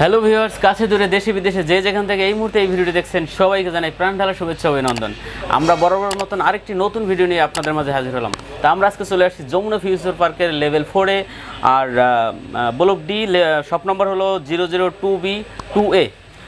Hello viewers কাছে দূরে দেশে বিদেশে যে যেখান থেকে এই মুহূর্তে এই ভিডিওটি দেখছেন, সবাইকে জানাই প্রাণ ঢালা শুভেচ্ছা অভিনন্দন। আমরা বরাবর মতন আরেকটি নতুন ভিডিও নিয়ে আপনাদের মাঝে হাজির হলাম। তা আমরা আজকে চলে আসছি যমুনা ফিউচার পার্কের লেভেল ফোরে আর block D shop number zero zero zero two B two এ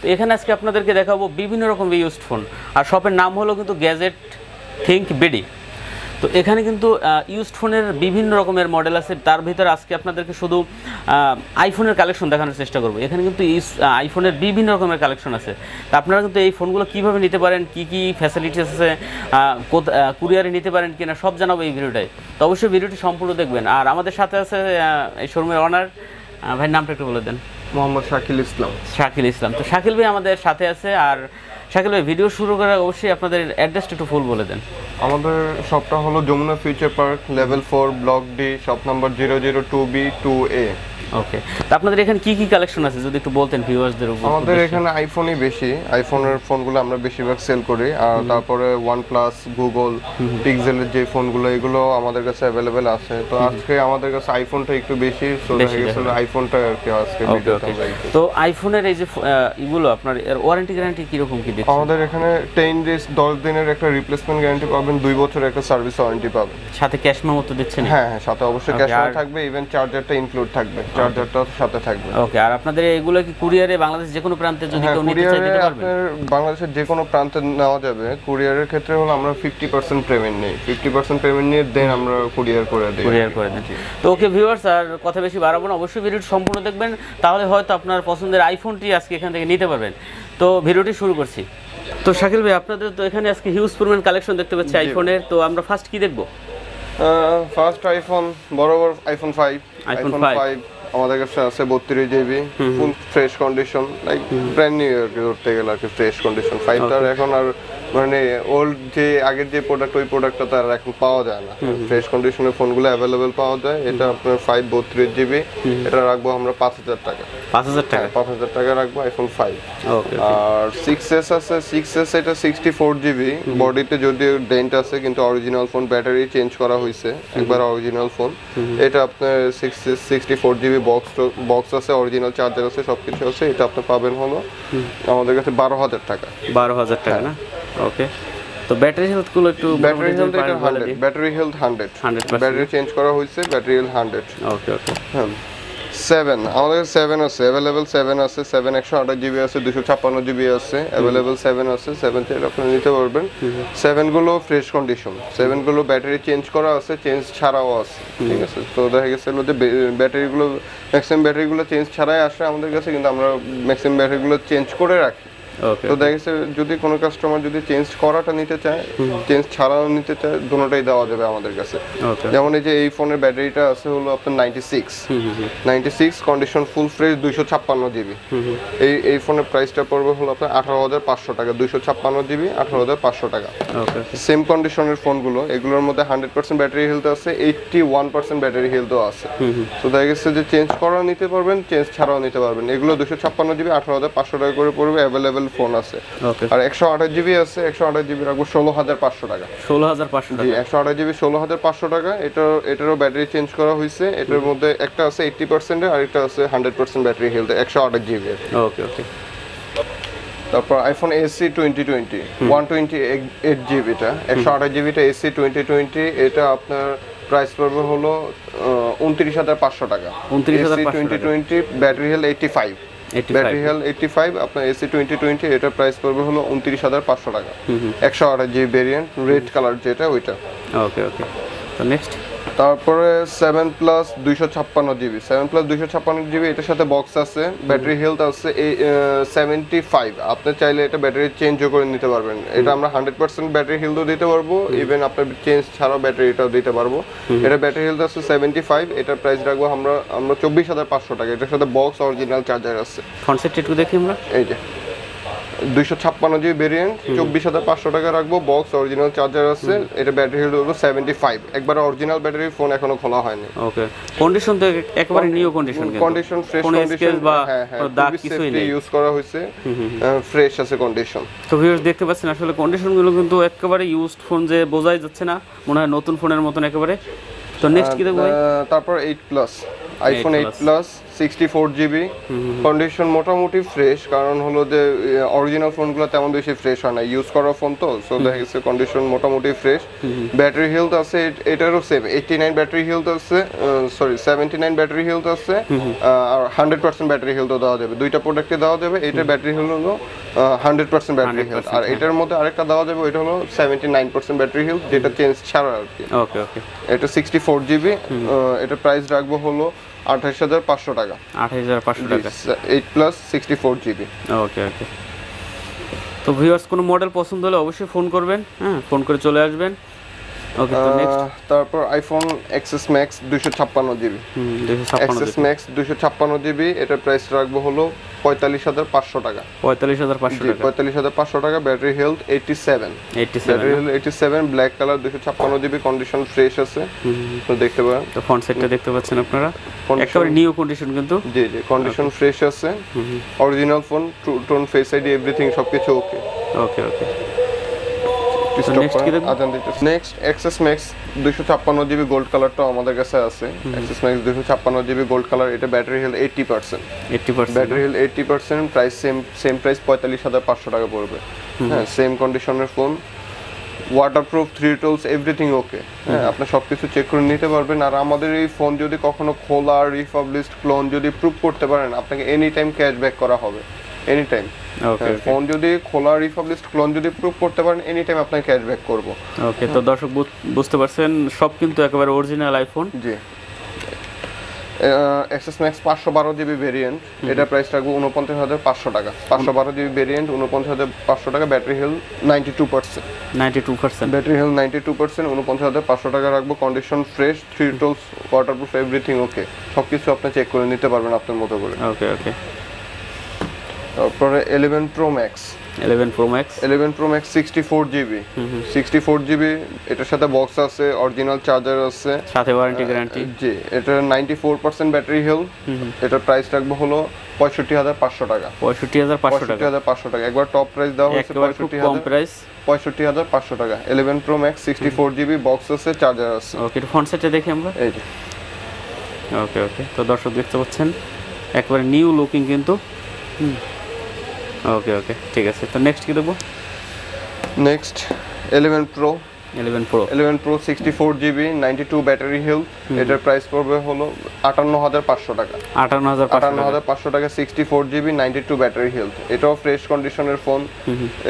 তো এখানে আজকে আপনাদেরকে দেখাবো বিভিন্ন রকম ইউজড ফোন আর শপের নাম হলো কিন্তু গ্যাজেট থিঙ্ক বিডি তো এখানে কিন্তু ইউজড ফোনের বিভিন্ন রকমের মডেল আছে। তার ভিতরে আজকে আপনাদেরকে শুধু আইফোনের কালেকশন দেখানোর চেষ্টা করব। এখানে কিন্তু আইফোনের বিভিন্ন রকমের কালেকশন আছে। তা আপনারা কিন্তু এই ফোনগুলো কীভাবে নিতে পারেন কি কি ফ্যাসিলিটিস আছে কুরিয়ারে নিতে পারেন কিনা সব জানাব এই ভিডিওটায়। তো অবশ্যই ভিডিওটি সম্পূর্ণ দেখবেন। আর আমাদের সাথে আছে এই শোরুমের অনার ভাইয়ের নামটা একটু বলে দেন। মোহাম্মদ শাকিল ইসলাম। শাকিল ইসলাম। তো শাকিল ভাই আমাদের সাথে আছে আর শাকিল ভাই ভিডিও শুরু করার অবশ্যই আপনাদের অ্যাড্রেসটা একটু ফুল বলে দেন। আমাদের শপটা হলো Jamuna future park level four block D shop number zero zero two B two A okay তো আপনাদের এখানে কি কি কালেকশন আছে? যদি একটু বলতেন ভিউয়ার্সদের উপর আমাদের এখানে আইফোনই বেশি। আইফোনের ফোনগুলো আমরা বেশিরভাগ সেল করি। আর তারপরে ওয়ান গুগল পিক্সেলের যে ফোনগুলো এগুলো আমাদের কাছে অ্যাভেলেবেল আছে। তো আজকে আমাদের কাছে আইফোনটা একটু বেশি সো দেখা আইফোনটা আর কি আজকে। তো আইফোনের এই যে ইগুলো আপনার এর ওয়ারেন্টি গ্যারান্টি কীরকম কি দেখছেন আমাদের এখানে টেন ডেজ দশ দিনের একটা রিপ্লেসমেন্ট গ্যারান্টি পাবেন দুই বছরের একটা সার্ভিস ওয়ারেন্টি পাবেন। সাথে ক্যাশ মেমো তো দিচ্ছেন হ্যাঁ হ্যাঁ সাথে অবশ্যই ক্যাশ থাকবে ইভেন চার্জারটা ইনক্লুড থাকবে। চার্জারটাও সাথে থাকবে। ওকে আর আপনাদের এগুলো কি কুরিয়ারে বাংলাদেশ যে কোনো প্রান্তে যদি হ্যাঁ কেউ নিতে চায় বাংলাদেশের যে কোনো প্রান্তে নেওয়া যাবে। কুরিয়ারের ক্ষেত্রে হলো আমরা পেমেন্ট নেই। পেমেন্ট নিয়ে দেন আমরা কুরিয়ার করে দিই। কুরিয়ার করে দেন তো ওকে ভিউয়ার্স আর কথা বেশি বাড়াবো না অবশ্যই ভিডিওটি সম্পূর্ণ দেখবেন। তাহলে হয়তো আপনার পছন্দের আইফোনটি আজকে এখান থেকে নিতে পারবেন। তো ভিডিওটি শুরু করছি। তো শাকিল ভাই আপনাদের তো এখানে আজকে হিউজ পরিমাণ কালেকশন দেখতে পাচ্ছি আইফোনের তো আমরা ফার্স্ট কি দেখব? ফার্স্ট আইফোন বরাবর আইফোন ফাইভ আইফোন 5 ফাইভ আমাদের কাছে আছে বত্রিশ GB full fresh condition like brand new আর ধরতে গেলে আর কি ফ্রেশ কন্ডিশন ফাইভটার এখন আর মানে ওল্ড যে আগের যে প্রোডাক্ট ওই প্রোডাক্টটা তো আর এখন পাওয়া যায় না। ফ্রেশ কন্ডিশনের ফোনগুলো অ্যাভেলেবেল পাওয়া যায়। এটা আপনার ফাইভ বত্রিশ জিবি এটা রাখব আমরা পাঁচ হাজার টাকা। পাঁচ হাজার টাকা? পাঁচ হাজার টাকা রাখব আইফোন ফাইভ ওকে আর সিক্স এস আছে সিক্স এস এটা সিক্সটি ফোর জিবি বডিতে যদিও ডেন্ট আছে কিন্তু অরিজিনাল ফোন ব্যাটারি চেঞ্জ করা হয়েছে। একবার অরিজিনাল ফোন এটা আপনার six sixty four GB box box আছে অরিজিনাল চার্জার আছে সব কিছু আছে এটা আপনি পাবেন হলো আমাদের কাছে বারো হাজার টাকা। বারো হাজার টাকা না? ওকে তো ব্যাটারি হেলথগুলো একটু ব্যাটারি হেলথ এটা hundred battery health hundred 100% battery change করা হয়েছে battery health hundred okay okay হ্যাঁ। সেভেন আমাদের সেভেন আছে অ্যাভেলেবেল সেভেন আছে সেভেন একশো আঠাশ জিবি আছে দুশো ছাপ্পান্ন জিবি আছে অ্যাভেলেবেল সেভেন আছে সেভেন থেকে আপনি নিতে পারবেন। সেভেনগুলো ফ্রেশ কন্ডিশন সেভেনগুলো ব্যাটারি চেঞ্জ করা আছে চেঞ্জ ছাড়াও আছে ঠিক আছে? তো দেখা গেছিল যে ব্যাটারিগুলো ম্যাক্সিমাম ব্যাটারিগুলো চেঞ্জ ছাড়াই আসে আমাদের কাছে কিন্তু আমরা ম্যাক্সিমাম ব্যাটারিগুলো চেঞ্জ করে রাখি। তো দেখা গেছে যদি কোনো কাস্টমার যদি চেঞ্জ করাটা নিতে চায় চেঞ্জ ছাড়াও নিতে চায় দুটোটাই দেওয়া যাবে আমাদের কাছে। যেমন এই যে এই ফোনের ব্যাটারিটা আছে হলো আপনার ninety six ninety six condition full fresh দুইশো ছাপ্পান্ন জিবি এই এই ফোনের প্রাইসটা পড়বে হলো আপনার আঠারো হাজার পাঁচশো টাকা দুইশো ছাপ্পান্ন জিবি আঠারো হাজার পাঁচশো টাকা। ওকে সেম কন্ডিশনের ফোনগুলো এগুলোর মধ্যে হান্ড্রেড পার্সেন্ট ব্যাটারি হেলথ আছে এইটটি ওয়ান পার্সেন্ট ব্যাটারি হেলথও আছে। তো দেখা গেছে যে চেঞ্জ করাও নিতে পারবেন চেঞ্জ ছাড়াও নিতে পারবেন। এগুলো দুশো ছাপ্পান্ন জিবি আঠারো হাজার পাঁচশো টাকা করে পড়বে অ্যাভেলেবেল ফোন আছে। আর একশো আঠাশ জিবি আছে একশো আঠাশ জিবি রাখব ষোলো হাজার পাঁচশো টাকা। ষোলো হাজার পাঁচশো টাকা। একশো আঠাশ জিবি ষোলো হাজার পাঁচশো টাকা এটা এটারও ব্যাটারি চেঞ্জ করা হয়েছে এটার মধ্যে একটা আছে এইটটি পার্সেন্টে আর একটা আছে হান্ড্রেড পার্সেন্ট ব্যাটারি হেলথ একশো আঠাশ জিবি ওকে ওকে। তারপর iPhone SE twenty twenty one twenty eight জিবিটা একশো আঠাশ জিবিটা এসি টোয়েন্টি টোয়েন্টি এটা আপনার প্রাইস পড়বে হলো উনত্রিশ হাজার পাঁচশো টাকা। 29,500 twenty twenty battery health eighty five 85 battery health eighty five আপনার এসি টোয়েন্টি টোয়েন্টি এটা প্রাইস পড়বে হলো উনত্রিশ হাজার পাঁচশো টাকা। একশো আঠাশ জিবি ভেরিয়েন্ট রেড কালার যেটা ওইটা। ওকে ওকে তো নেক্সট তারপরে সেভেন প্লাস দুইশো ছাপ্পান্ন জিবি সেভেন প্লাস দুইশো ছাপ্পান্ন জিবি এটার সাথে বক্স আছে ব্যাটারি হেলথ আছে এই সেভেন্টি ফাইভ আপনি চাইলে এটা ব্যাটারি চেঞ্জও করে নিতে পারবেন। এটা আমরা হান্ড্রেড পার্সেন্ট ব্যাটারি হেলথও দিতে পারব ইভেন আপনার চেঞ্জ ছাড়াও ব্যাটারিটাও দিতে পারব। এটা ব্যাটারি হেলথ আছে সেভেন্টি ফাইভ এটার প্রাইস রাখব আমরা আমরা চব্বিশ হাজার পাঁচশো টাকা। এটার সাথে বক্স অরিজিনাল চার্জার আছে। সাইড একটু দেখি আমরা। এই যে। দুইশো ছাপ্পান্ন জিবি ভেরিয়েন্ট চব্বিশ হাজার পাঁচশো টাকা রাখব বক্স অরিজিনাল চার্জার আছে এটা ব্যাটারি হেলথ হলো সেভেন্টি ফাইভ একবার অরিজিনাল ব্যাটারি ফোন এখনও খোলা হয়নি। ওকে কন্ডিশন তো একেবারে new condition condition fresh condition বা হ্যাঁ হ্যাঁ দাগ কিছুই নেই। ইউজ করা হয়েছে। ফ্রেশ আছে কন্ডিশন তো ভিউয়ার্স দেখতে পাচ্ছেন আসলে কন্ডিশনগুলো কিন্তু একেবারে ইউজড ফোন যে বোঝাই যাচ্ছে না মনে হয় নতুন ফোনের মতন একেবারে। তো নেক্সট কি দেখব তারপর eight plus iPhone eight plus sixty four GB condition মোটামুটি ফ্রেশ কারণ হলো যে অরিজিনাল ফোনগুলো তেমন বেশি ফ্রেশ হয় না। ইউজ করা ফোন তো সো দেখা গেছে কন্ডিশন মোটামুটি ফ্রেশ ব্যাটারি হেলথ আছে এট- এটারও same eighty nine battery health আছে sorry seventy nine battery health আছে আর হান্ড্রেড পার্সেন্ট ব্যাটারি হেলথও দেওয়া যাবে। দুইটা প্রোডাক্টে দেওয়া যাবে এটার ব্যাটারি হেলথ হলো হান্ড্রেড পার্সেন্ট ব্যাটারি হেলথ আর এটার মধ্যে আরেকটা দেওয়া যাবে ওইটা হলো seventy nine percent battery health যেটা চেঞ্জ ছাড়া আর কি। ওকে ওকে এটা সিক্সটি ফোর জিবি এটা প্রাইস রাখব হলো আঠাশ হাজার পাঁচশো টাকা। আঠাশ হাজার পাঁচশো টাকা। Eight plus sixty four GB okay okay তো ভিউয়ার্স কোনো মডেল পছন্দ হলে অবশ্যই ফোন করবেন হ্যাঁ? ফোন করে চলে আসবেন। তারপর আইফোন এক্সএস ম্যাক্স দুশো ছাপ্পান্ন জিবি। এক্সএস ম্যাক্স দুশো ছাপ্পান্ন জিবি এটার প্রাইস রাখব হলো পঁয়তাল্লিশ হাজার পাঁচশো টাকা। পঁয়তাল্লিশ হাজার পাঁচশো টাকা। পঁয়তাল্লিশ হাজার পাঁচশো টাকা battery health eighty seven battery health eighty seven black colour দুশো ছাপ্পান্ন জিবি কন্ডিশন ফ্রেশ আছে। তো দেখতে পারেন। তো ফ্রন্ট সাইডটা দেখতে পাচ্ছেন আপনারা? একেবারে নিউ কন্ডিশন কিন্তু। জি জি কন্ডিশন ফ্রেশ আছে। Original phone tone face ID everything সবকিছু ওকে ওকে ওকে কি দেখব? আজান নেক্সট এক্সএস ম্যাক্স দুশো ছাপ্পান্ন জিবি গোল্ড কালারটাও আমাদের কাছে আছে। এক্সএস ম্যাক্স দুশো ছাপ্পান্ন জিবি গোল্ড কালার এটা battery health eighty percent eighty percent battery health eighty percent price same same price পঁয়তাল্লিশ হাজার পাঁচশো টাকা পড়বে। হ্যাঁ সেম কন্ডিশনের phone waterproof three tools everything okay হ্যাঁ আপনি সব কিছু চেক করে নিতে পারবেন। আর আমাদের এই ফোন যদি কখনো খোলা রিপাবলিশড ক্লোন যদি প্রুভ করতে পারেন আপনাকে এনি টাইম ক্যাশব্যাক করা হবে। এনি টাইম ফোন যদি খোলা রিপাবলিশড ক্লোন যদি প্রুভ করতে পারেন এনি টাইম আপনাকে ক্যাশব্যাক করব। ওকে তো দর্শক বুঝতে পারছেন সব কিন্তু একেবারে অরিজিনাল আইফোন জি। এক্সএস ম্যাক্স পাঁচশো বারো জিবি ভেরিয়েন্ট এটা প্রাইস রাখব উনপঞ্চাশ হাজার পাঁচশো টাকা। পাঁচশো বারো জিবি ভেরিয়েন্ট উনপঞ্চাশ হাজার পাঁচশো টাকা battery health ninety two percent ninety two percent battery health ninety two percent উনপঞ্চাশ হাজার পাঁচশো টাকা রাখব condition fresh three tools waterproof everything okay সব কিছু আপনি চেক করে নিতে পারবেন আপনার মতো করে। ওকে ওকে তারপরে eleven pro max eleven pro max eleven pro max sixty four GB sixty four GB এটার সাথে বক্স আছে অরিজিনাল চার্জার আছে। সাথে ওয়ারেন্টি গ্যারান্টি জি এটা ninety four percent battery health এটার প্রাইস রাখব হলো পঁয়ষট্টি হাজার পাঁচশো টাকা। পঁয়ষট্টি হাজার পাঁচশো টাকা। হাজার পাঁচশো টাকা। একবার টপ প্রাইস দেওয়া হয়েছে পঁয়ষট্টি কম হাজার প্রাইস পঁয়ষট্টি হাজার পাঁচশো টাকা। Eleven pro max sixty four GB box আছে চার্জার আছে। ওকে ফ্রন্ট সাইডটা দেখি আমরা। এই যে। ওকে ওকে তো দর্শক দেখতে পাচ্ছেন একবারে নিউ লুকিং কিন্তু। ওকে ওকে ঠিক আছে। তো নেক্সট কি দেখব next eleven pro eleven pro eleven pro sixty four GB ninety two battery health এটার প্রাইস পড়বে হলো আটান্ন হাজার পাঁচশো টাকা। আটান্ন হাজার আটান্ন হাজার পাঁচশো টাকা sixty four GB ninety two battery health এটাও ফ্রেশ কন্ডিশনের ফোন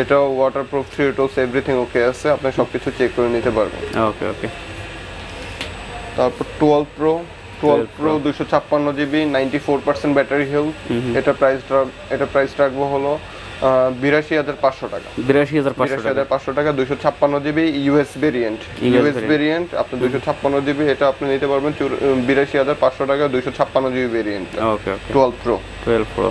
এটাও waterproof three tools everything okay আছে। আপনি সব কিছু চেক করে নিতে পারবেন। ওকে ওকে তারপর টুয়েলভ প্রো টুয়েলভ প্রো দুশো ছাপ্পান্ন GB ninety four percent battery health এটা প্রাইস এটা প্রাইস রাখব হলো বিরাশি হাজার পাঁচশো টাকা। বিরাশি হাজার পাঁচশো টাকা। দুশো ছাপ্পান্ন GB US variant US variant আপনি দুশো ছাপ্পান্ন জিবি এটা আপনি নিতে পারবেন বিরাশি হাজার পাঁচশো টাকা দুশো ছাপ্পান্ন GB variant twelve pro twelve pro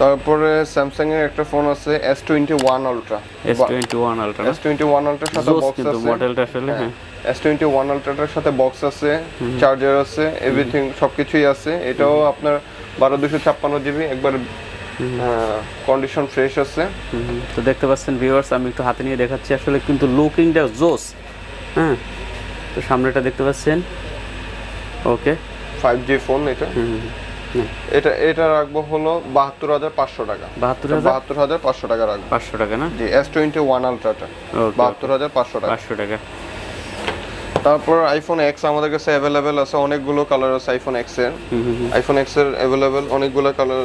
তারপরে স্যামসাং এর একটা ফোন আছে S twenty one ultra S twenty one ultra S twenty one সাথে বক্স আছে। মডেলটা আসলে হ্যাঁ। এস টোয়েন্টি ওয়ান আলট্রাটার সাথে বক্স আছে চার্জার আছে এভরিথিং সবকিছুই আছে। এটাও আপনার বারো দুশো ছাপ্পান্ন জিবি একবার কন্ডিশন ফ্রেশ আছে। তো দেখতে পাচ্ছেন ভিউয়ার্স আমি একটু হাতে নিয়ে দেখাচ্ছি। আসলে কিন্তু লুকিংটা জোস হ্যাঁ? তো সামনেটা দেখতে পাচ্ছেন। ওকে ফাইভ জি ফোন এটা। এটা এটা রাখব হলো বাহাত্তর হাজার পাঁচশো টাকা। বাহাত্তর বাহাত্তর হাজার পাঁচশো টাকা রাখব। পাঁচশো টাকা না? জি এস টোয়েন্টি ওয়ান আলট্রাটা বাহাত্তর হাজার পাঁচশো টাকা। পাঁচশো টাকা। তারপর আইফোন এক্স আমাদের কাছে অ্যাভেলেবেল আছে অনেকগুলো কালার আছে আইফোন এক্সের। আইফোন এক্সের অ্যাভেলেবেল অনেকগুলো colour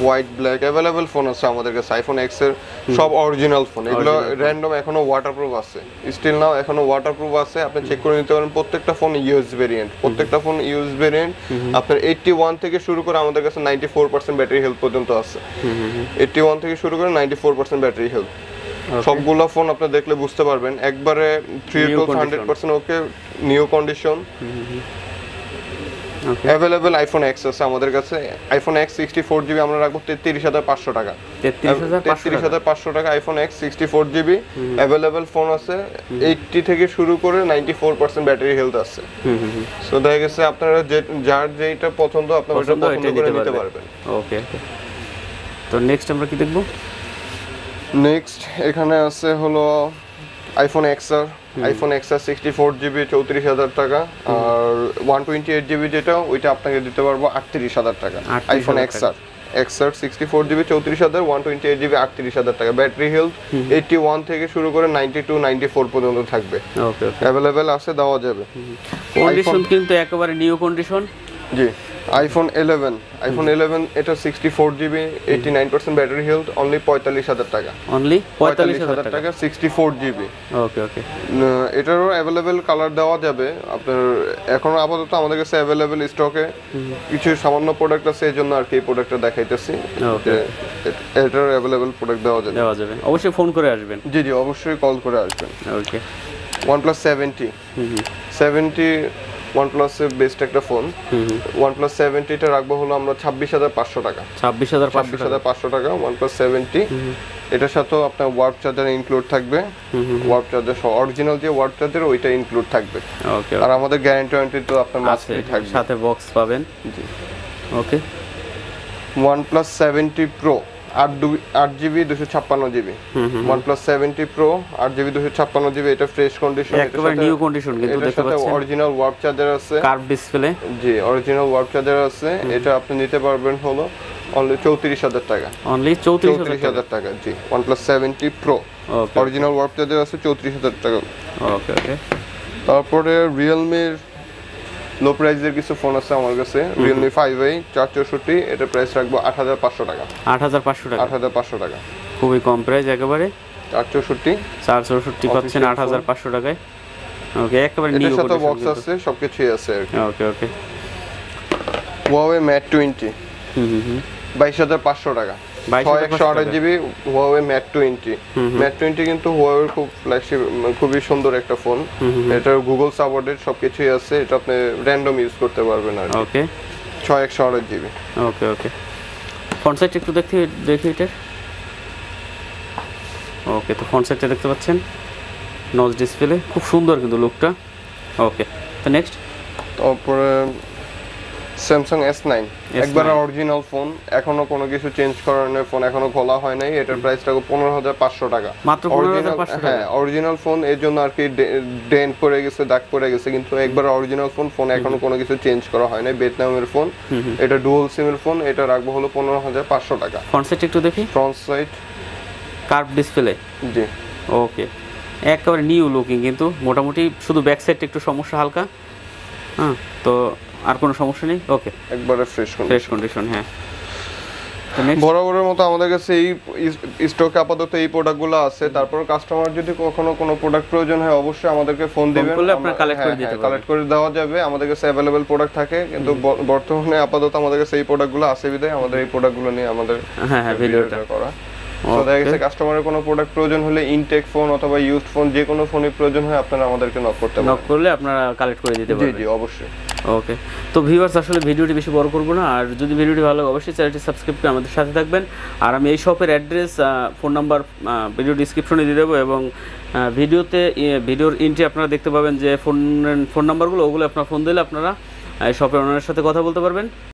white black available phone আছে আমাদের কাছে আইফোন এক্সের সব অরিজিনাল ফোন এগুলো র্যান্ডম এখনও ওয়াটারপ্রুফ আছে। স্টিল নাও এখনও ওয়াটারপ্রুফ আছে আপনি চেক করে নিতে পারেন প্রত্যেকটা ফোন ইউএস ভেরিয়েন্ট প্রত্যেকটা ফোন ইউএস ভেরিয়েন্ট আপনার এইটটি ওয়ান থেকে শুরু করে আমাদের কাছে ninety four percent battery health পর্যন্ত আছে। এইটটি ওয়ান থেকে শুরু করে ninety four percent battery health সবগুলো ফোন আপনি দেখলে বুঝতে পারবেন। একবারে three to. Hundred percent okay new condition available iPhone X আছে আমাদের কাছে। IPhone X sixty four GB আমরা রাখব তেত্রিশ হাজার পাঁচশো টাকা। তেত্রিশ হাজার পাঁচশো টাকা। IPhone X sixty four GB available phone আছে। এইটটি থেকে শুরু করে ninety four percent battery health আছে। সো দেখা গেছে আপনারা যে যার যেটা পছন্দ আপনারা ওটা পছন্দ করে নিতে পারবেন। ওকে তো নেক্সট আমরা কি দেখব? নেক্সট এখানে আছে হলো আইফোন এক্স আর iPhone XR sixty four GB চৌত্রিশ হাজার টাকা। আর ওয়ান টোয়েন্টি এইট জিবি যেটা ওইটা আপনাকে দিতে পারব আটত্রিশ হাজার টাকা। 38,000 iPhone. XR XR sixty four GB চৌত্রিশ হাজার ওয়ান টোয়েন্টি এইট জিবি আটত্রিশ হাজার টাকা। ব্যাটারি হেলথ এইটটি ওয়ান থেকে শুরু করে নাইনটি টু নাইনটি ফোর পর্যন্ত থাকবে অ্যাভেলেবেল আছে দেওয়া যাবে। কন্ডিশন কিন্তু একেবারে নিউ কন্ডিশন জি। আইফোন ইলেভেন আইফোন ইলেভেন এটা sixty four GB eighty nine percent battery health only পঁয়তাল্লিশ হাজার টাকা। অনলি পঁয়তাল্লিশ হাজার টাকা? Sixty four GB okay okay এটারও অ্যাভেলেবেল কালার দেওয়া যাবে। আপনার এখনও আপাতত আমাদের কাছে অ্যাভেলেবেল স্টকে কিছু সামান্য প্রোডাক্ট আছে এই জন্য আর কি এই প্রোডাক্টটা দেখাইতেছি। Okay. যে এ- এটারও অ্যাভেলেবেল প্রোডাক্ট দেওয়া যাবে। দেওয়া যাবে। অবশ্যই ফোন করে আসবেন। জি জি অবশ্যই কল করে আসবেন। Okay one plus seventy seventy one প্লাসের বেস্ট একটা ফোন হুম হুম। ওয়ান প্লাস সেভেন্টিটা রাখব হলো আমরা ছাব্বিশ হাজার পাঁচশো টাকা। ছাব্বিশ হাজার ছাব্বিশ হাজার পাঁচশো টাকা ওয়ান প্লাস সেভেন্টি এটার সাথেও আপনার ওয়ার্ড চার্জার ইনক্লুড থাকবে। ওয়ার্ড চার্জার সহ অরিজিনাল যে ওয়ার্ড চার্জার ওইটা ইনক্লুড থাকবে। ওকে আর আমাদের গ্যারান্টি ওয়ারেন্টি তো আপনার মাসেই থাকবে। সাথে বক্স পাবেন। জি। Okay one plus seventy pro আট জিবি দুশো ছাপ্পান্ন GB. One plus seventy pro আট জিবি দুশো ছাপ্পান্ন জিবি এটা ফ্রেশ কন্ডিশন একেবারে নিউ কন্ডিশন কিন্তু দেখতে পাচ্ছেন। অরিজিনাল ওয়ার্ড চার্জার আছে। কার্ভ ডিসপ্লে জি অরিজিনাল ওয়ার্ড চার্জার আছে। এটা আপনি নিতে পারবেন হলো অনলি চৌত্রিশ হাজার টাকা। অনলি চৌত্রিশ হাজার টাকা জি। One plus seventy pro original wired charger আছে চৌত্রিশ হাজার টাকা। ওকে ওকে তারপরে রিয়েলমির লো প্রাইসের কিছু ফোন আছে আমার কাছে। আই চার চৌষট্টি এটার প্রাইস রাখব আট হাজার পাঁচশো টাকা। আট হাজার পাঁচশো টাকা? আট হাজার পাঁচশো টাকা। খুবই কম প্রাইস একেবারে? চার চৌষট্টি। চার চৌষট্টি পাচ্ছেন Official আট হাজার পাঁচশো টাকায়। ওকে একেবারে নিউ এটার সাথে বক্স আছে সবকিছুই আছে আর কি। Okay okay Huawei mate twenty হুম হুম হুম। বাইশ হাজার পাঁচশো 22,500 ছয় একশো আঠাশ টাকা। GB Huawei mate twenty mate twenty কিন্তু Huawei খুব ফ্ল্যাগশিপ খুবই সুন্দর একটা ফোন এটার গুগল সাপোর্টেড সবকিছুই আছে এটা আপনি র্যান্ডম ইউজ করতে পারবেন আর ওকে ছয় একশো আঠাশ GB. Okay okay front side একটু দেখি দেখি এটার। ওকে তো ফ্রন্ট সাইডটা দেখতে পাচ্ছেন? নজ ডিসপ্লে খুব সুন্দর কিন্তু লুকটা ওকে তো নেক্সট তারপরে স্যামসাং এস নাইন S9 একবার অরিজিনাল ফোন এখনও কোনো কিছু চেঞ্জ করার নেই ফোন এখনও খোলা হয় নাই এটার প্রাইসটা পনেরো হাজার পাঁচশো টাকা। মাত্র 15,500 হ্যাঁ অরিজিনাল ফোন এর জন্য আর কি ডেন্ট পড়ে গেছে দাগ পড়ে গেছে কিন্তু একবার অরিজিনাল ফোন ফোন এখনও কোনো কিছু চেঞ্জ করা হয় নাই ভিয়েতনামের ফোন এটা ডুয়াল সিমের ফোন এটা রাখব হলো পনেরো হাজার পাঁচশো টাকা। ফ্রন্ট সাইড একটু দেখি। ফ্রন্ট সাইড কার্ভ ডিসপ্লে জি। ওকে একেবারে নিউ লুকিং কিন্তু মোটামুটি শুধু ব্যাক সাইডটা একটু সমস্যা হালকা। হ্যাঁ তো আর কোনো সমস্যা নেই? ওকে একবারে ফ্রেশ ফ্রেশ কন্ডিশন হ্যাঁ। বরাবরের মতো আমাদের কাছে এই স্টকে আপাতত এই প্রোডাক্টগুলো আছে। তারপর কাস্টমার যদি কখনো কোনো প্রোডাক্ট প্রয়োজন হয় অবশ্যই আমাদেরকে ফোন দিবেন। করলে আপনারা collect করে। কালেক্ট দেওয়া যাবে। আমাদের কাছে অ্যাভেলেবেল প্রোডাক্ট থাকে। কিন্তু বর্তমানে আপাতত আমাদের কাছে এই প্রোডাক্টগুলো আছে বিধায় আমাদের এই প্রোডাক্টগুলো নিয়ে আমাদের হ্যাঁ হ্যাঁ ভিডিওটা। করা। তো দেখা গেছে কাস্টমারের কোনো প্রোডাক্ট প্রয়োজন হলে ইনটেক ফোন অথবা ইউজড ফোন যে কোনো ফোনের প্রয়োজন হয় আপনারা আমাদেরকে নক করতে নক করলে আপনারা কালেক্ট করে দিতে জি পারবেন। জি অবশ্যই। ওকে তো ভিউয়ার্স আসলে ভিডিওটি বেশি বড় করব না আর যদি ভিডিওটি ভালো লাগে অবশ্যই চ্যানেলটি সাবস্ক্রাইব করে আমাদের সাথে থাকবেন। আর আমি এই শপের অ্যাড্রেস ফোন নাম্বার ভিডিও ডিসক্রিপশনে দিয়ে দেবো এবং ভিডিওতে ভিডিওর ইন্টে আপনারা দেখতে পাবেন যে ফোন ফোন নাম্বারগুলো ওগুলো আপনারা ফোন দিলে আপনারা এই শপের ওনারের সাথে কথা বলতে পারবেন।